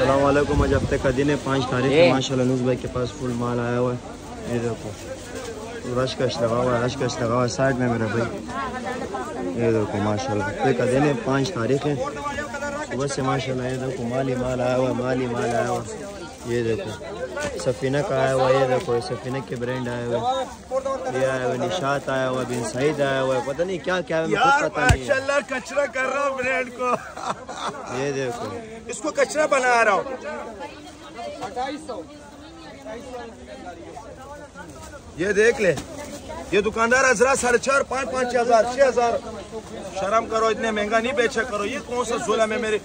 सलामकुम आज हफ़्ते का दिन है पाँच तारीख है। माशा नूस भाई के पास फुल माल आया हुआ है। ये देखो रश कश लगा हुआ है रश कश लगा हुआ है साइड में मेरा भाई। ये देखो माशा हफ़्ते का दिन है पाँच तारीख है। सुबह से माशा ये देखो माल ही माल आया हुआ है माल ही माल आया हुआ है। ये देखो सफ़ीना का आया हुआ है ये देखो ये सफ़ीना के ब्रांड आए हुए ये आया हुआ है, निशात आया हुआ बिन सईद आया हुआ पता नहीं क्या क्या है मुझे पता नहीं माशाल्लाह कचरा कर रहा हूँ ब्रेड को। ये देखो। इसको कचरा बना रहा हूँ। ये देख ले ये दुकानदार हजरा साढ़े चार पाँच पाँच छह हज़ार छह हज़ार। शर्म करो इतने महँगा नहीं बेचा करो। ये कौन सा जुलम है मेरे?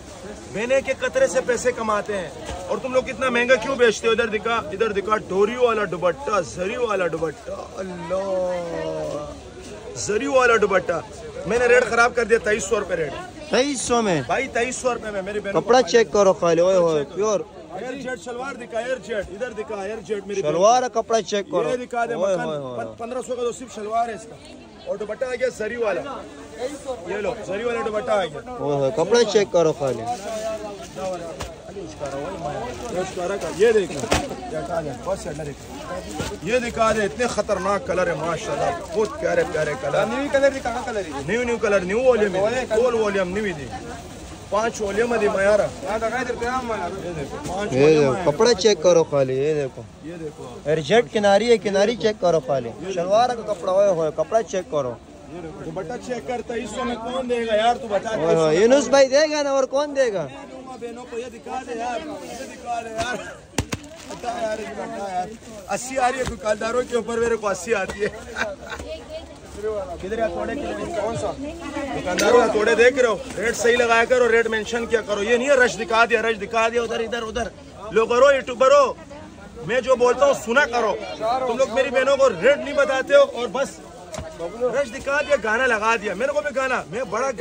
मैंने के कतरे से पैसे कमाते हैं। और तुम लोग कितना महँगा क्यों बेचते हो? इधर दिखा इधर दिखा डोरी वाला दुबट्टा जरी वाला दुबट्टा। अल्लाह जरी वाला दुबट्टा। मैंने रेट खराब कर दिया तेईस सौ रुपए रेट। तेईस सौ में? भाई तेईस सौ रुपए में मेरे कपड़ा चेक करो खाली ओए प्योर एयर जेट शलवार दिखा एयर जेट इधर दिखा एयर जेट मेरी शलवार का कपड़ा चेक करो। ये दिखा दे पंद्रह सौ का तो सिर्फ़ शलवार है इसका। और दुपट्टा आ गया जरी वाला। ये लो जरी वाला दुपट्टा आ गया। कपड़ा चेक करो खाली। ये देखो। ये दे, दे। दिखा। दे इतने खतरनाक कलर है माशाल्लाह। बहुत प्यारे प्यारे कलर न्यू कलर दिखा colour new new colour new volume full volume new ಇದೆ पाँच वॉल्यूम है मायार ये देखो कपड़ा चेक करो खाली ये देखो। ये देखो एरजेट किनारी है किनारी चेक करो खाली। शलवार का कपड़ा होए कपड़ा चेक करो। दुपट्टा चेक कर तेईस सौ में कौन देगा यार तू बता। यूनुस भाई देगा ना और कौन देगा? बहनों को ये दिखा दे यार ये दिखा दे यार। बता यार ये बता यार। अस्सी आ रही है दुकानदारों के ऊपर मेरे को अस्सी आती है। किधर है? थोड़े किधर कौन सा? देख रहे हो। रेट सही लगाया करो रेट मेंशन किया करो। ये नहीं है रश दिखा दिया रश दिखा दिया, उधर, इधर, उधर। लोग करो यूट्यूबरो मैं जो बोलता हूँ, सुना करो। तुम लोग मेरी बहनों को रेट नहीं बताते हो और बस रश दिखा दिया, गाना लगा दिया। मेरे को भी गाना। मैं बड़ा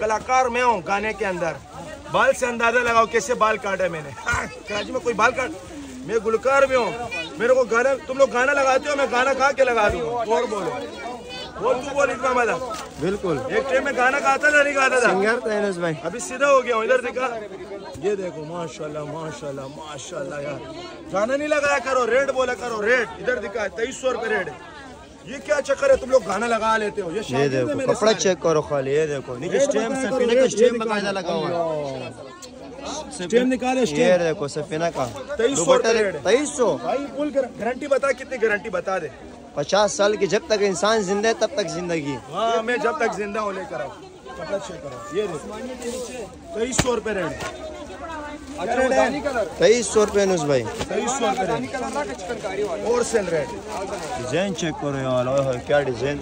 कलाकार मैं हूँ गाने के अंदर। बाल से अंदाज़ा लगाओ कैसे बाल काटा मैंने। कराची में कोई बाल काट मैं गुलकार भी हूँ। मेरे को गाना तुम लोग गाना लगाते हो, मैं गाना गा के लगा दूँगा। और बोलो। बोल तू बोल इतना बिल्कुल। एक टाइम में गाना गाता था नहीं गाता था? सिंगर था यूनुस भाई। अभी सीधा हो गया हूँ इधर देखा। ये देखो माशाल्लाह माशाल्लाह माशाल्लाह यार। गाना नहीं लगाया करो रेट बोला करो रेट इधर दिखा तेईस सौ रुपए रेट ये क्या चक्कर है तुम लोग गाना लगा लेते हो? ये ये शादी में देखो कपड़ा चेक करो खाली ये देखो। नीचे स्टेम सफीना का स्टेम बकायदा लगा हुआ है। स्टेम निकाले स्टेम। ये देखो सफीना का। 2300 दुपट्टा रुपए रेट है। तेईस सौ? भाई फुल गारंटी बता कितनी गारंटी बता दे? पचास साल की जब तक इंसान ज़िंदा है तब तक ज़िंदगी। हाँ मैं जब तक ज़िंदा हूँ कपड़ा चेक करो। ये तेईस सौ रुपए रेट तेईस सौ रुपये यूनुस भाई। तेईस सौ रुपए और सेल रेट डिज़ाइन चेक करो यार ओए क्या डिज़ाइन।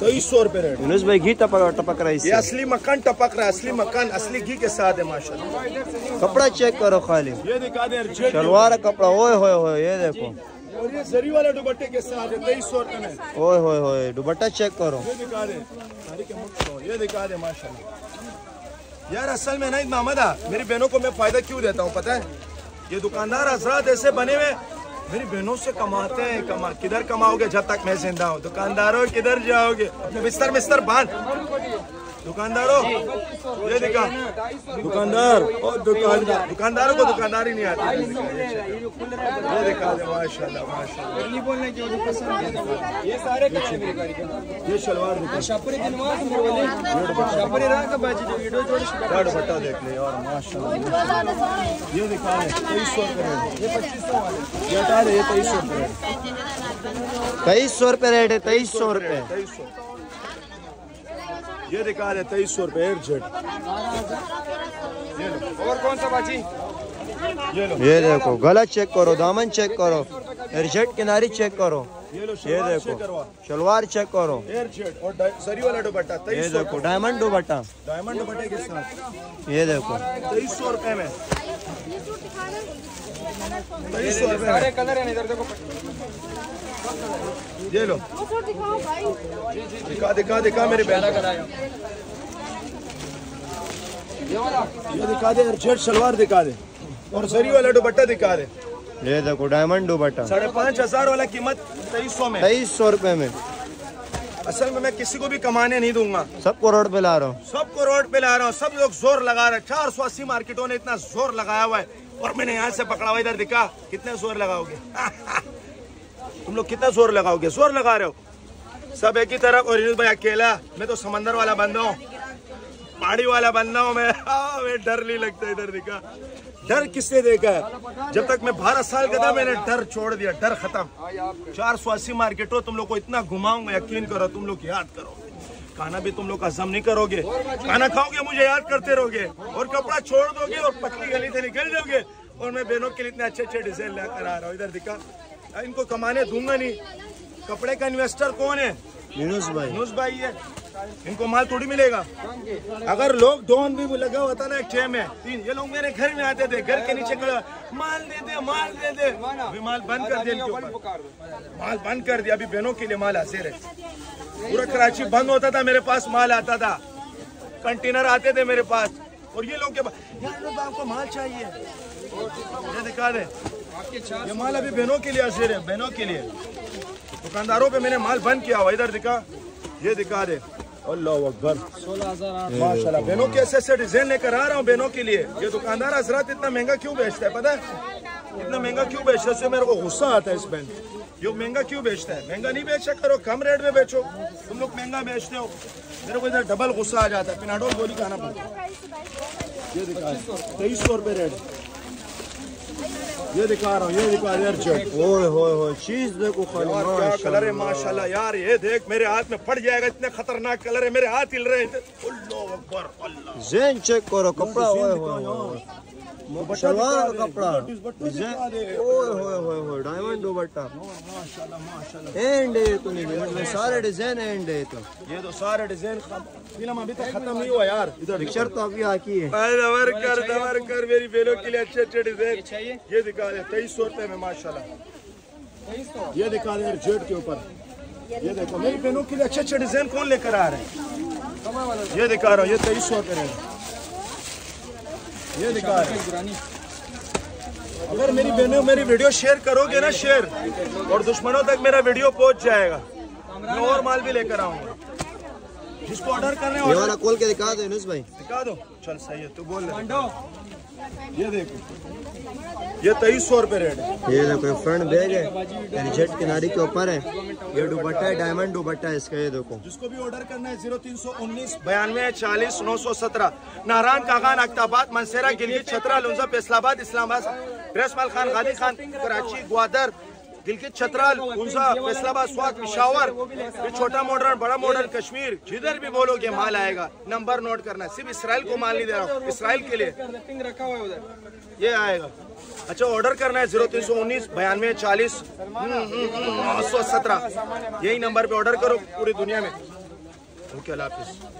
तेईस सौ रुपए रेट यूनुस भाई घी टपक टपक रहा है ये असली मकान टपक रहा है असली मकान असली घी के साथ है माशाल्लाह। कपड़ा चेक करो खाली। ये दिखा दे शलवार कपड़ा ओए होए होए ये देखो। और ये जरी वाले दुपट्टे के साथ है तेईस सौ रुपए में। ओए होए होए दुपट्टा चेक करो। ये दिखा दे। हो, ये दिखा दे माशाल्लाह। यार असल में नहीं मामदा मेरी बहनों को मैं फ़ायदा क्यों देता हूँ पता है? ये दुकानदार हजरात ऐसे बने हुए मेरी बहनों से कमाते हैं कमा किधर कमाओगे जब तक मैं ज़िंदा हूँ? दुकानदारों किधर जाओगे? अपने बिस्तर बिस्तर बाँध। दुकानदारों ये दिखा। दुकानदार और दुकानदार दुकानदारों को दुकानदार ही नहीं आती। ये दिखा दे माशाल्लाह माशाल्लाह। ये सारे है ये शलवार दुपट्टा देख ले यार माशाल्लाह। ये दिखा रहे तेईस सौ रुपये ये पच्चीस सौ वाले। ये हटा दे ये तेईस सौ रुपये तेईस सौ रुपये रेट है तेईस सौ रुपये तेईस सौ। ये दिखा रहे तेईस सौ रुपये एयर जेट। और कौन सा बाजी? ये ये देखो गला चेक करो दामन चेक करो एरजेट किनारी चेक करो। ये देखो शलवार चेक करो। एयर और सरी वाला दुपट्टा ये देखो डायमंड दुपट्टा। डायमंड दुपट्टे के साथ ये देखो। तेईस सौ रुपये में। तेईस सौ रुपये सारे कलर है इधर देखो। में ये लो। दिखा दिखा दिखा मेरे बहन। ये दिखा दे एयर जेट शलवार दिखा दे। और सरी वाला दुपट्टा दिखा दे। ये देखो डायमंड दुपट्टा। साढ़े पाँच हज़ार वाला कीमत तेईस सौ में। तेईस सौ रुपये में। असल में मैं किसी को भी कमाने नहीं दूँगा। सबको रोड पे ला रहा हूँ। सबको रोड पे ला रहा हूँ। सब लोग ज़ोर लगा रहे हैं। चार सौ अस्सी मार्केटों ने इतना ज़ोर लगाया हुआ है। और मैंने यहाँ से पकड़ा हुआ इधर दिखा। कितने ज़ोर लगाओगे? तुम लोग कितना ज़ोर लगाओगे? ज़ोर लगा रहे हो। सब एक ही तरफ़ और भाई अकेला। मैं तो समंदर वाला बंदा हूँ। पहाड़ी वाला बंदा हूँ मैं। हाँ, मैं डर नहीं लगता इधर दिखा। डर किसने देखा है? जब तक मैं बारह साल का था मैंने डर छोड़ दिया। डर खत्म। चार सौ अस्सी मार्केटों तुम लोग को इतना घुमाऊँगा यकीन करो तुम लोग याद करो खाना भी तुम लोग हजम नहीं करोगे। खाना खाओगे मुझे याद करते रहोगे। और कपड़ा छोड़ दोगे और पतली गली से निकल जाओगे। और मैं बहनों के लिए इतने अच्छे अच्छे डिज़ाइन लेकर आ रहा हूँ। इधर दिखा। इनको कमाने दूँगा नहीं। कपड़े का इन्वेस्टर कौन है? यूनुस भाई। नुस भाई है। इनको माल थोड़ी मिलेगा। अगर लोग डॉन भी लगा हुआ था ना एक छह में तीन। ये लोग मेरे घर में आते थे घर के नीचे खड़ा। माल दे दे माल दे दे। अभी माल बंद कर दिया माल बंद कर दिया। अभी बहनों के लिए माल हाजिर है पूरा कराची बंद होता था मेरे पास माल आता था। कंटेनर आते थे मेरे पास। और ये लोग के पास यार लोग आपको माल चाहिए। दिखा दे। ये माल अभी बहनों के लिए हाजिर है बहनों के लिए। दुकानदारों पे मैंने माल बंद किया हुआ इधर दिखा ये दिखा दे। अल्लाह अकबर। सोलह माशाल्लाह बहनों के ऐसे ऐसे डिज़ाइन लेकर आ रहा हूँ बहनों के लिए। ये दुकानदार हज़रत इतना महँगा क्यों बेचता है पता है? इतना महँगा क्यों बेचता है? मेरे को गुस्सा आता है इस बैंक ये महँगा क्यों बेचता है? महँगा नहीं बेचा करो कम रेट में बेचो। तुम लोग महँगा बेचते हो। मेरे को इधर डबल गुस्सा आ जाता है। पिनाडोल गोली खाना पड़ता ये दिखा तेईस सौ रुपये रेट ये दिखा रहा हूँ ये दिखा रहा हूँ ओए होए होए चीज़ देखो खाली यार क्या कलर है माशाल्लाह यार ये देख मेरे हाथ में फट जाएगा इतने खतरनाक कलर है मेरे हाथ हिल रहे हैं। अल्लाह अकबर अल्लाह। जैन चेक करो कपड़ा ओए होए। कपड़ा। ओए होए होए होए डायमंड दुपट्टा माशाल्लाह माशाल्लाह। एंड है तो नहीं में सारे डिज़ाइन एंड है तो। ये तो सारे डिज़ाइन फ़िल्म अभी तक खत्म नहीं हुआ यार। इधर पिक्चर तो अभी आकी है। दवर कर दवर कर मेरी बेलों के लिए अच्छे अच्छे डिज़ाइन ये दिखा दे तेईस सौ रुपए में माशाल्लाह। ये दिखा दे जेट के ऊपर। ये देखो। मेरी बहनों के लिए अच्छे अच्छे डिज़ाइन कौन लेकर आ रहे हैं? ये दिखा रहा हूँ ये तेईस सौ रुपए में। ये दिखा रहा अगर मेरी बहनों मेरी वीडियो शेयर करोगे ना शेयर और दुश्मनों तक मेरा वीडियो पहुँच जाएगा मैं और माल भी लेकर आऊँगा। जिसको ऑर्डर करने ये वाला खोल के दिखा दो भाई। दिखा दो। चल सही है तू बोल ले। ये देखो। ये तेईस सौ रुपए रेट है। ये देखो फ्रंट बैग है रिजेट किनारी के ऊपर है। ये दुपट्टा है डायमंड दुपट्टा है इसका ये देखो। जिसको भी ऑर्डर करना है ज़ीरो तीन सौ उन्नीस बयानवे चालीस नौ सौ सत्रह। नारायण कागान अख्ताबाद मनसेरा गिलगित छतरा लुंजा फैसलाबाद इस्लामाबाद रेसमाल खान गादी खान कराची ग्वादर गिलगित छतराल, उनसा, फैसलाबाद स्वात पिशावर ये छोटा मॉडर्न, बड़ा मॉडर्न कश्मीर, जिधर भी बोलोगे माल आएगा। नंबर नोट करना सिर्फ़ इसराइल को माल नहीं दे रहा हूँ। इसराइल के लिए। ये आएगा। अच्छा ऑर्डर करना है ज़ीरो तीन सौ उन्नीस, बयानवे, चालीस। नौ सौ सत्रह। यही नंबर पे ऑर्डर करो पूरी दुनिया में। ओके, अल्लाह हाफिज।